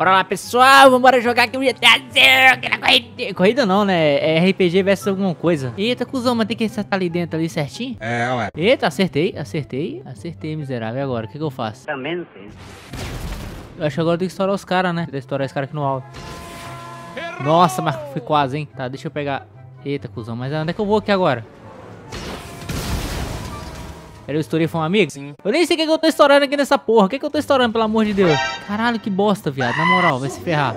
Bora lá, pessoal, vambora jogar aqui o GTA aquela corrida. Corrida não, né? É RPG versus alguma coisa. Eita, cuzão, mas tem que acertar ali dentro, ali certinho? É, ué. Eita, acertei, acertei, acertei, miserável. E agora, o que, que eu faço? Também sei. Eu acho que agora eu tenho que estourar os caras, né? Tem que estourar esse cara aqui no alto. Nossa, mas foi quase, hein? Tá, deixa eu pegar... Eita, cuzão, mas onde é que eu vou aqui agora? Eu estourei foi um amigo? Sim. Eu nem sei o que, que eu tô estourando aqui nessa porra. O que, que eu tô estourando, pelo amor de Deus? Caralho, que bosta, viado. Na moral, vai se ferrar.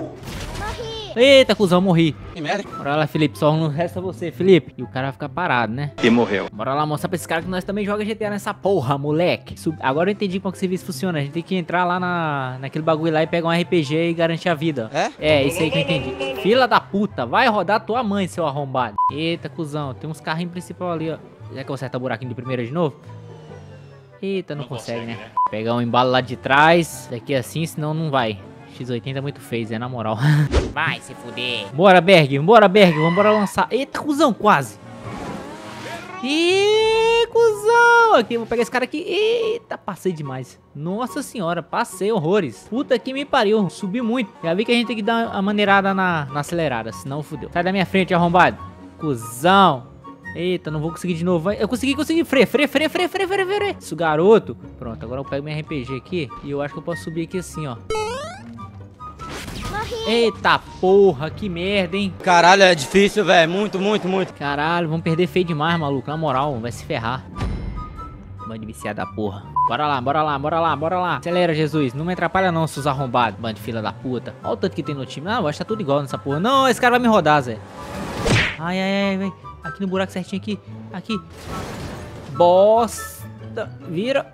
Eita, cuzão, morri. Que merda. Bora lá, Felipe. Só não resta você, Felipe. E o cara vai ficar parado, né? E morreu. Bora lá mostrar pra esse cara que nós também joga GTA nessa porra, moleque. Sub- Agora eu entendi como que esse serviço funciona. A gente tem que entrar lá na... naquele bagulho lá e pegar um RPG e garantir a vida. É? É, isso aí que eu entendi. Fila da puta, vai rodar tua mãe, seu arrombado. Eita, cuzão, tem uns carrinhos principal ali, ó. Já que eu acertar o buraquinho de primeira de novo? Eita, não, consegue, né? Pegar um embalo lá de trás, daqui assim, senão não vai. X80 é muito feio, é na moral. Vai se fuder. Bora, Berg, bora, Berg, vambora lançar. Eita, cuzão, quase. Ih, cuzão. Aqui, vou pegar esse cara aqui. Eita, passei demais. Nossa senhora, passei horrores. Puta que me pariu, subi muito. Já vi que a gente tem que dar a maneirada na, na acelerada, senão fudeu. Sai da minha frente, arrombado. Cuzão. Eita, não vou conseguir de novo. Eu consegui, consegui. Freia, freia, freia, freia, freia, freia, freia. Isso, garoto. Pronto, agora eu pego minha RPG aqui. E eu acho que eu posso subir aqui assim, ó. Eita porra, que merda, hein? Caralho, é difícil, velho. Muito, muito, muito. Caralho, vamos perder feio demais, maluco. Na moral, vai se ferrar. Bando de viciado da porra. Bora lá, bora lá, bora lá, bora lá. Acelera, Jesus. Não me atrapalha não, seus arrombados. Bando de fila da puta. Olha o tanto que tem no time. Ah, eu acho que tá tudo igual nessa porra. Não, esse cara vai me rodar, Zé. Ai, ai, ai, vem. Aqui no buraco certinho, aqui. Aqui. Bosta. Vira.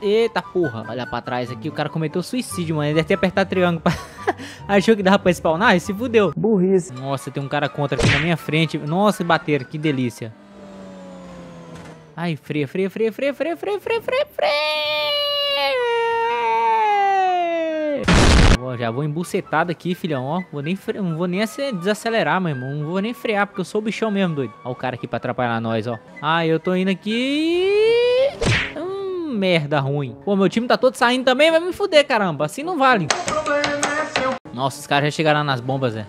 Eita porra. Olha pra trás aqui. O cara cometeu suicídio, mano. Ele deve ter apertado triângulo. pra- Achou que dava pra spawnar e se fudeu. Burrice. Nossa, tem um cara contra aqui na minha frente. Nossa, bateram, que delícia. Ai, freia, freia, freia, freia, freia, freia, freia, freia, freia. Já vou embucetado aqui, filhão, ó. Vou nem. Não vou nem ace- desacelerar, meu irmão. Não vou nem frear, porque eu sou o bichão mesmo, doido. Ó o cara aqui pra atrapalhar nós, ó. Ah, eu tô indo aqui... Hum, merda ruim. Pô, meu time tá todo saindo também, vai me fuder, caramba. Assim não vale. Nossa, os caras já chegaram nas bombas, Zé.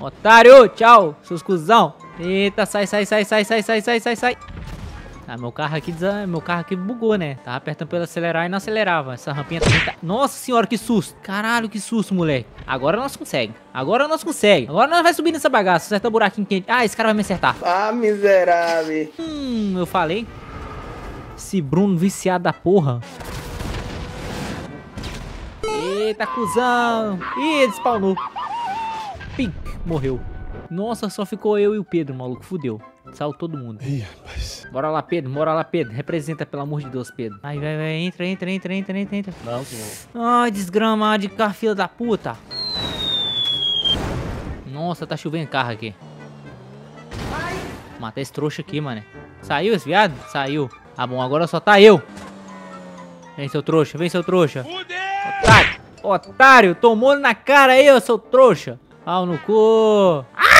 Otário, tchau, seus cuzão. Eita, sai, sai, sai, sai, sai, sai, sai, sai, sai. Ah, meu carro aqui, desa- meu carro aqui bugou, né? Tava apertando pra ele acelerar e não acelerava. Essa rampinha também tá... Nossa senhora, que susto. Caralho, que susto, moleque. Agora nós conseguimos. Agora nós conseguimos. Agora nós vai subir nessa bagaça. Acerta o buraquinho quente. Ah, esse cara vai me acertar. Ah, miserável. Hum, eu falei. Esse Bruno viciado da porra. Eita, cuzão. Ih, ele spawnou. Pink, morreu. Nossa, só ficou eu e o Pedro, maluco. Fudeu. Saiu todo mundo. Ih, rapaz. Bora lá, Pedro. Bora lá, Pedro. Representa, pelo amor de Deus, Pedro. Vai, vai, vai. Entra, entra, entra, entra, entra, entra. Não, senhor. Ai, desgrama de carro, filha da puta. Nossa, tá chovendo carro aqui. Matei esse trouxa aqui, mano. Saiu esse viado? Saiu. Ah, bom, agora só tá eu. Vem, seu trouxa, vem, seu trouxa. Otário, otário, tomou na cara aí, ô seu trouxa. Pau no cu. Ah!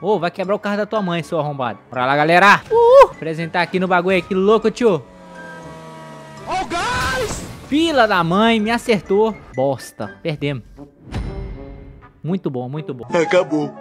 Ô, vai quebrar o carro da tua mãe, seu arrombado. Bora lá, galera. Uh! Apresentar aqui no bagulho aqui, louco, tio. Oh, guys! Fila da mãe, me acertou. Bosta, perdemos. Muito bom, muito bom. Acabou.